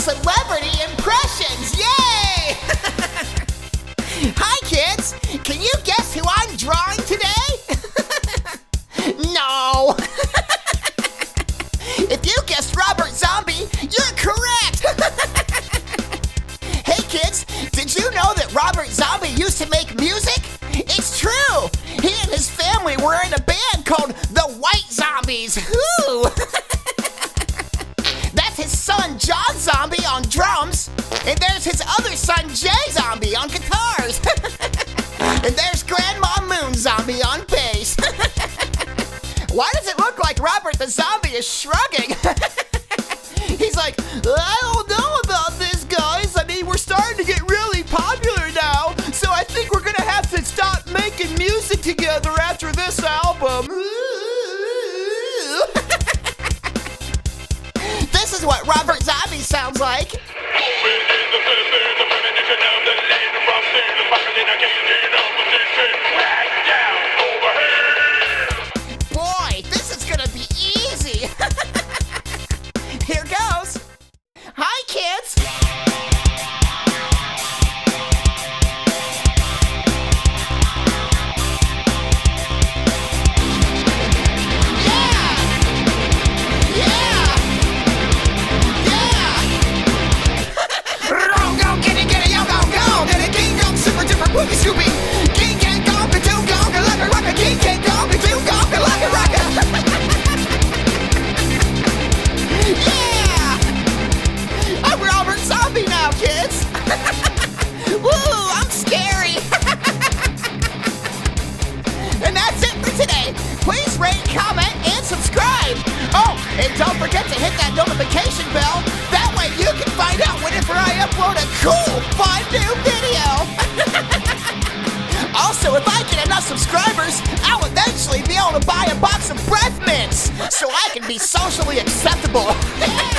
celebrity impressions. Yay! Hi, kids. Can you guess who I'm drawing today? no. if you guessed Robert Zombie, you're correct. hey, kids. Did you know that Robert Zombie used to make music? It's true. He and his family were in a band called the White Zombies. Ooh. John Zombie on drums, and there's his other son Jay Zombie on guitars. and there's Grandma Moon Zombie on bass. Why does it look like Robert the Zombie is shrugging? He's like, I don't know about this, guys. I mean, we're starting to get really popular now, so I think we're gonna have to stop making music together after this album. Is what Robert Zombie sounds like. To hit that notification bell. That way you can find out whenever I upload a cool, fun new video. also, if I get enough subscribers, I'll eventually be able to buy a box of breath mints so I can be socially acceptable.